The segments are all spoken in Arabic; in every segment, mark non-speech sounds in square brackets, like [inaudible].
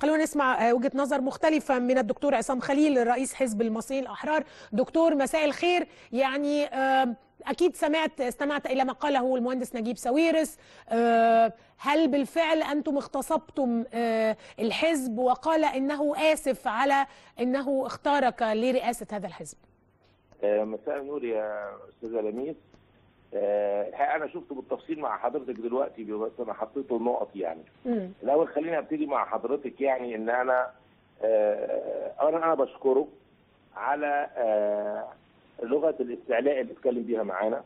خلونا نسمع وجهة نظر مختلفة من الدكتور عصام خليل رئيس حزب المصريين الأحرار. دكتور مساء الخير. يعني أكيد سمعت استمعت إلى ما قاله المهندس نجيب ساويرس. هل بالفعل أنتم اغتصبتم الحزب؟ وقال إنه آسف على أنه اختارك لرئاسة هذا الحزب. مساء النور يا أستاذة لميس. الحقيقة أنا شفته بالتفصيل مع حضرتك دلوقتي بس أنا حطيته النقط يعني مم. الأول خليني أبتدي مع حضرتك يعني إن أنا اولا أنا بشكره على لغة الاستعلاء اللي اتكلم بيها معانا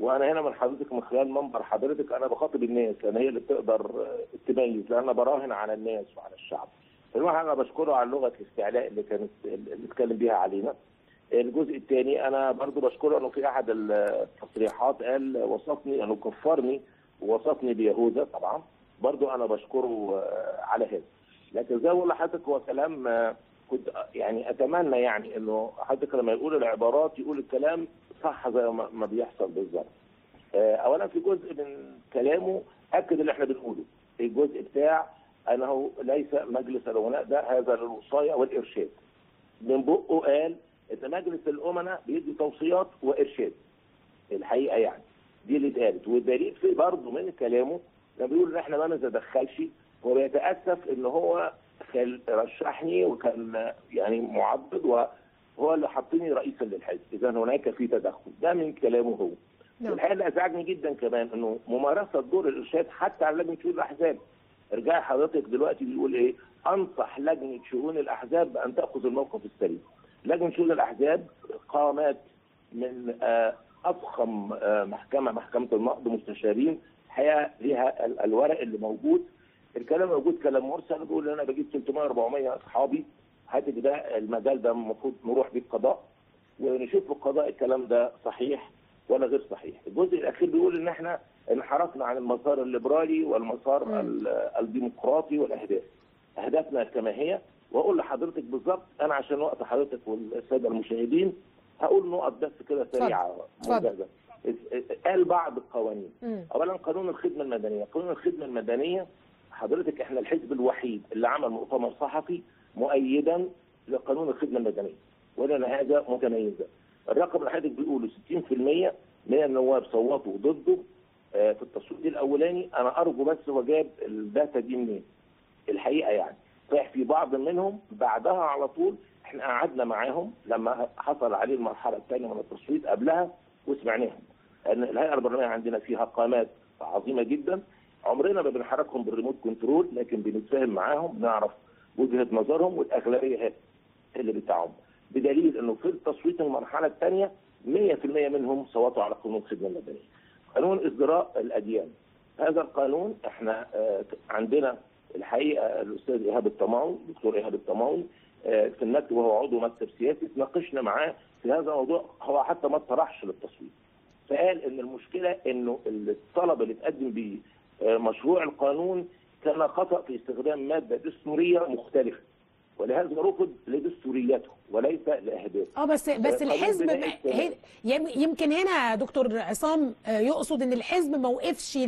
وأنا هنا من حضرتك من خلال منبر حضرتك أنا بخاطب الناس لأن هي اللي بتقدر تميز لأن أنا براهن على الناس وعلى الشعب. الواحد أنا بشكره على لغة الاستعلاء اللي كانت اللي اتكلم بيها علينا. الجزء الثاني أنا برضو بشكره انه في أحد التصريحات قال وصفني انه كفرني ووصفني بيهوذا طبعا برضو أنا بشكره على هذا لكن زي ما بقول لحضرتك هو كلام كنت يعني أتمنى يعني إنه حضرتك لما يقول العبارات يقول الكلام صح زي ما بيحصل بالظبط. اولا في جزء من كلامه أكد اللي إحنا بنقوله الجزء بتاع أنه ليس مجلس الامناء ده هذا للوصايه والإرشاد. من بقه قال ان مجلس الأمناء بيدي توصيات وإرشاد. الحقيقة يعني دي اللي اتقالت. والدليل في برضه من كلامه لما بيقول إن إحنا ما نتدخلش. هو بيتأسف إن هو رشحني وكان يعني معضد وهو اللي حطني رئيسا للحزب. إذا هناك في تدخل. ده من كلامه هو. نعم. الحقيقة اللي أزعجني جدا كمان إنه ممارسة دور الإرشاد حتى على لجنة شؤون الأحزاب. ارجعي حضرتك دلوقتي بيقول إيه؟ أنصح لجنة شؤون الأحزاب بأن تأخذ الموقف السليم. لجنه شؤون الأحزاب قامت من أفخم محكمة محكمة النقد مستشارين الحقيقة ليها الورق اللي موجود الكلام موجود كلام مرسل بيقول أنا بجيب 300 400 أصحابي هات ده المجال ده المفروض نروح بيه القضاء ونشوف في القضاء الكلام ده صحيح ولا غير صحيح. الجزء الأخير بيقول إن إحنا انحرفنا عن المسار الليبرالي والمسار. الديمقراطي والأهداف. أهدافنا كما هي وأقول لحضرتك بالظبط أنا عشان وقت حضرتك والسادة المشاهدين هقول نقط بس كده سريعة اتفضل. قال بعض القوانين مم. اولا قانون الخدمة المدنية، قانون الخدمة المدنية حضرتك إحنا الحزب الوحيد اللي عمل مؤتمر صحفي مؤيدا لقانون الخدمة المدنية ولنا هذا متميزة. الرقم اللي حضرتك بيقوله 60% من النواب صوتوا ضده آه، في التصويت الأولاني أنا أرجو بس هو جاب الداتا دي منين؟ الحقيقة يعني في بعض منهم بعدها على طول إحنا قعدنا معاهم لما حصل عليه المرحلة الثانية من التصويت قبلها وسمعناهم. ان الهيئة البرلمانية عندنا فيها قامات عظيمة جدا. عمرنا ما بنحركهم بالريموت كنترول لكن بنتفاهم معاهم نعرف وجهة نظرهم والأغلبية هي اللي بتاعهم. بدليل إنه في التصويت المرحلة الثانية 100% منهم صوتوا على قانون الخدمة المدنية. قانون ازدراء الأديان. هذا القانون إحنا آه، عندنا الحقيقة الأستاذ إيهاب الطماوي دكتور إيهاب الطماوي آه، في المكتب وهو عضو مكتب سياسي تناقشنا معاه في هذا الموضوع هو حتى ما اطرحش للتصويت. فقال إن المشكلة إنه الطلب اللي اتقدم بيه آه، مشروع القانون كان خطأ في استخدام مادة دستورية مختلفة ولهذا رفض لدستوريته وليس لأهدافه. آه بس بس الحزب م- يمكن هنا دكتور عصام آه، يقصد إن الحزب ما وقفش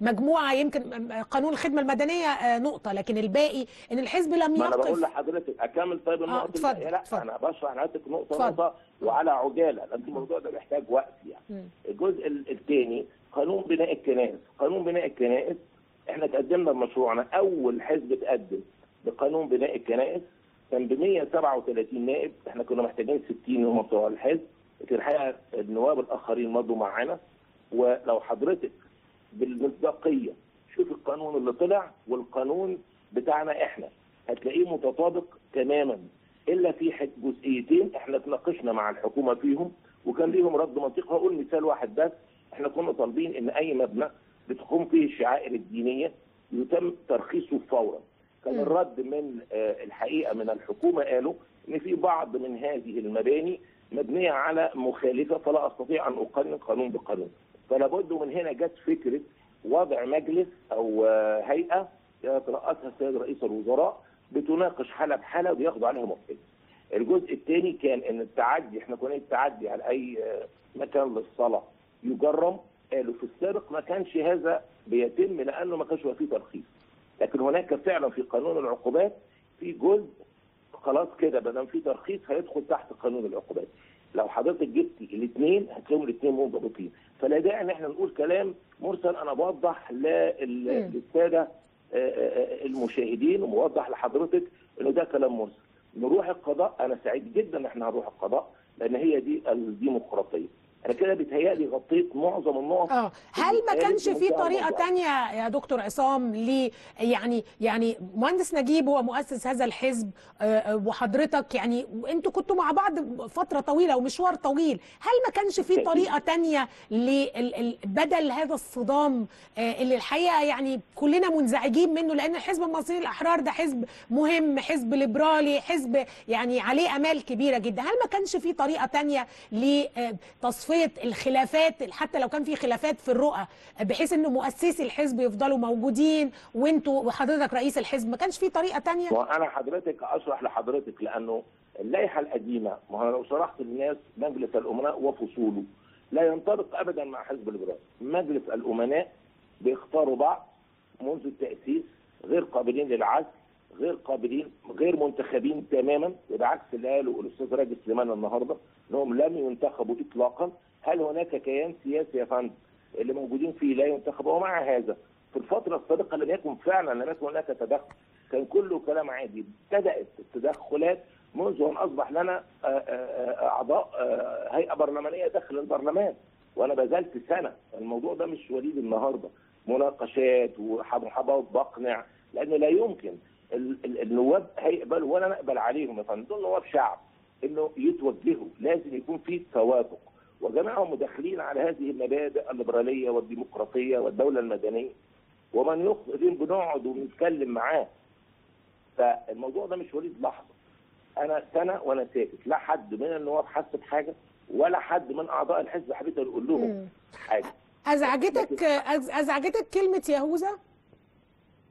لمجموعة يمكن آه، قانون الخدمة المدنية آه، نقطة لكن الباقي إن الحزب لم ما أنا بقول يقف لحضرتك أكمل طيب النقطه اتفضل، اللي- لا اتفضل. أنا بشرح لحضرتك نقطة اتفضل. نقطة وعلى عجالة لأن الموضوع ده محتاج وقت يعني. مم. الجزء الثاني قانون بناء الكنائس، قانون بناء الكنائس إحنا تقدمنا بمشروعنا أول حزب تقدم بقانون بناء الكنائس كان ب 137 نائب إحنا كنا محتاجين 60 هم بتوع الحزب لكن الحقيقة النواب الآخرين مضوا معانا. ولو حضرتك بالمصداقية شوف القانون اللي طلع والقانون بتاعنا إحنا هتلاقيه متطابق تماما. إلا في جزئيتين إحنا تناقشنا مع الحكومة فيهم وكان ليهم رد منطقي. هقول مثال واحد بس إحنا كنا طالبين إن أي مبنى بتقوم فيه الشعائر الدينية يتم ترخيصه فورا. كان. الرد من آه، الحقيقة من الحكومة قالوا إن في بعض من هذه المباني مبنية على مخالفة فلا أستطيع أن أقنن قانون بقانون فلا بد من هنا جت فكرة وضع مجلس أو آه، هيئة يترأسها السيد رئيس الوزراء بتناقش حاله بحاله وبياخدوا عليها موافقه. الجزء الثاني كان إن التعدي إحنا كنا التعدي على أي آه، مكان للصلاة يجرم قالوا في السابق ما كانش هذا بيتم لأنه ما كانش فيه ترخيص. لكن هناك فعلا في قانون العقوبات في جزء خلاص كده ما دام في ترخيص هيدخل تحت قانون العقوبات. لو حضرتك جبتي الاثنين هتلاقيهم الاثنين منضبطين فلا داعي إن إحنا نقول كلام مرسل أنا بوضح لل- للساده آه، آه، المشاهدين وموضح لحضرتك إنه ده كلام مرسل. نروح القضاء أنا سعيد جدا إن إحنا هنروح القضاء لأن هي دي الديمقراطية. أنا كده بيتهيألي غطيت معظم النقط آه هل ما كانش في طريقة. تانية يا دكتور عصام ل يعني يعني مهندس نجيب هو مؤسس هذا الحزب آه، آه، وحضرتك يعني وانتوا كنتوا مع بعض فترة طويلة ومشوار طويل هل ما كانش في. طريقة تانية ال- بدل هذا الصدام آه، اللي الحقيقة يعني كلنا منزعجين منه لأن الحزب المصري الأحرار ده حزب مهم حزب ليبرالي حزب يعني عليه آمال كبيرة جدا هل ما كانش في طريقة تانية لتصفيه الخلافات حتى لو كان في خلافات في الرؤى بحيث إنه مؤسسي الحزب يفضلوا موجودين وأنتوا وحضرتك رئيس الحزب ما كانش في طريقة تانية؟ وأنا حضرتك أشرح لحضرتك لأنه اللائحة القديمة ما هو لو شرحت للناس مجلس الامناء وفصوله. لا ينطبق ابدا مع حزب الليبرالي مجلس الأمناء بيختاروا بعض منذ التأسيس غير قابلين للعزل غير قابلين غير منتخبين تماما بعكس اللي قاله الاستاذ راجل سليمان النهارده إنهم لم ينتخبوا اطلاقا. هل هناك كيان سياسي يا فندم اللي موجودين فيه لا ينتخب؟ ومع هذا. في الفترة السابقة لم يكن فعلا لم يكن هناك تدخل. كان كله كلام عادي. ابتدات التدخلات منذ أن أصبح لنا آه، آه، آه، هيئة برلمانية داخل البرلمان. وأنا بذلت سنة. الموضوع ده مش وليد النهارده. مناقشات ومحاضرات بقنع. لأن لا يمكن ال- ال- النواب هيقبلوا ولا نقبل عليهم يا فندم. دول نواب شعب. إنه يتوجهوا. لازم يكون في توافق. وجميعهم مدخلين على هذه المبادئ الليبرالية والديمقراطية والدولة المدنية. ومن يخطئ بنقعد ونتكلم معاه. فالموضوع ده مش وليد لحظة. أنا سنة وأنا ساكت. لا حد من النواب حس بحاجة ولا حد من أعضاء الحزب حبيت أقول لهم مم. حاجة. ازعجتك أز- أزعجتك كلمة يهوذا؟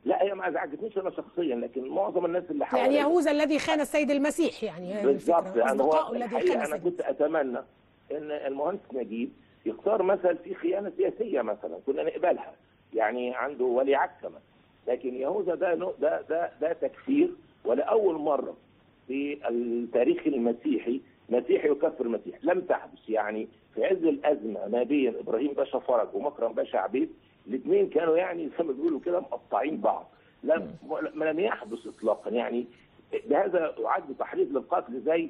لا هي ما أزعجتنيش أنا شخصيا لكن معظم الناس اللي حواليا يعني يهوذا الذي خان السيد المسيح يعني بالظبط. يعني هو الذي خان أنا كنت أتمنى إن المهندس نجيب يختار مثل في خيانة سياسية مثلا كنا نقبلها يعني عنده ولي عهد كمان لكن يهوذا ده ده ده ده تكفير ولأول مرة في التاريخ المسيحي مسيحي يكفر مسيح لم تحدث. يعني في عز الأزمة ما بين إبراهيم باشا فرج ومكرم باشا عبيد الاثنين كانوا يعني زي ما بيقولوا كده مقطعين بعض. لم لم يحدث اطلاقا. يعني بهذا يعد تحريض للقتل زي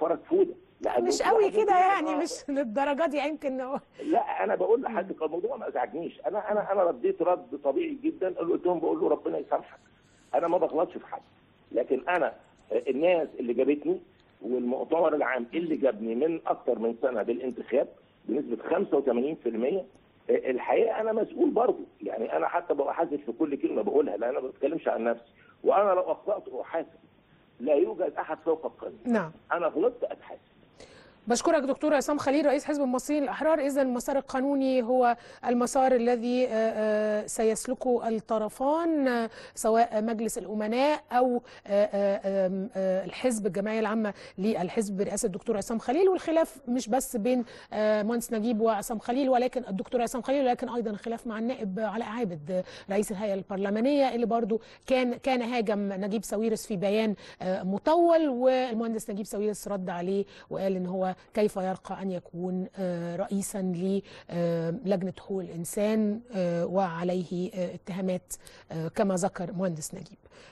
فرج فودة. لا مش قوي كده يعني آه، مش [laughs] للدرجة دي يمكن لا أنا بقول لحضرتك الموضوع ما أزعجنيش. أنا أنا أنا رديت رد طبيعي جدا قلت لهم بقول له ربنا يسامحك. أنا ما بغلطش في حد. لكن أنا آه، الناس اللي جابتني والمؤتمر العام اللي جابني من أكثر من سنة بالانتخاب بنسبة 85% آه، الحقيقة أنا مسؤول برضه. يعني أنا حتى ببقى حاسس في كل كلمة بقولها لأن أنا ما بتكلمش عن نفسي. وأنا لو أخطأت أحاسب. لا يوجد أحد فوق القانون نعم. أنا غلطت اتحاسب بشكرك دكتور عصام خليل رئيس حزب المصريين الأحرار. إذا المسار القانوني هو المسار الذي آه، آه، سيسلكه الطرفان آه، سواء مجلس آم، آه، الحزب الجمعية العامة للحزب برئاسة الدكتور عصام خليل. والخلاف مش بس بين مهندس نجيب وعصام خليل ولكن الدكتور عصام خليل ولكن أيضا خلاف مع النائب علاء عابد رئيس الهيئة البرلمانية اللي برضو كان كان هاجم نجيب ساويرس في بيان مطول والمهندس نجيب ساويرس رد عليه وقال إن هو كيف يرقى أن يكون آه، رئيسا للجنة حقوق الإنسان آه، وعليه آه، اتهامات كما ذكر مهندس نجيب.